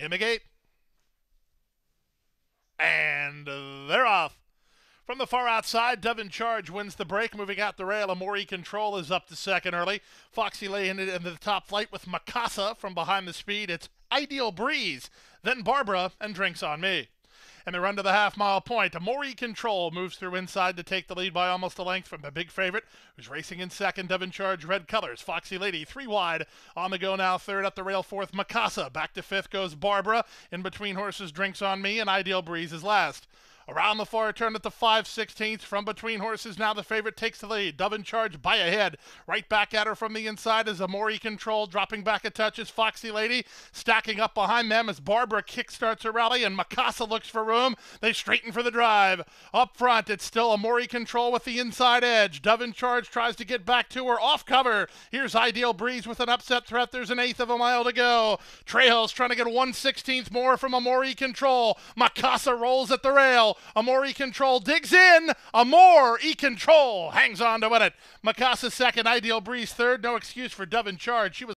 in the gate. And they're off. From the far outside, Devon Charge wins the break, moving out the rail. Amori Control is up to second early. Foxy Lady in the top flight with Mikasa from behind the speed. It's Ideal Breeze, then Barbara, and Drinks on Me. And they run to the half mile point. Amori Control moves through inside to take the lead by almost a length from the big favorite, who's racing in second. Devon Charge, red colors. Foxy Lady, three wide. On the go now, third up the rail, fourth. Mikasa. Back to fifth goes Barbara. In between horses, Drinks on Me, and Ideal Breeze is last. Around the far turn at the 5 16th. From between horses, now the favorite takes the lead. Devon Charge by a head. Right back at her from the inside is Amori Control. Dropping back a touch is Foxy Lady. Stacking up behind them as Barbara kickstarts her rally and Mikasa looks for room. They straighten for the drive. Up front, it's still Amori Control with the inside edge. Devon Charge tries to get back to her. Off cover. Here's Ideal Breeze with an upset threat. There's an eighth of a mile to go. Trejos trying to get 1 16th more from Amori Control. Mikasa rolls at the rail. Amore E-Control digs in. Amore E-Control hangs on to win it. Mikasa second. Ideal Breeze third. No excuse for Devon Charge. She was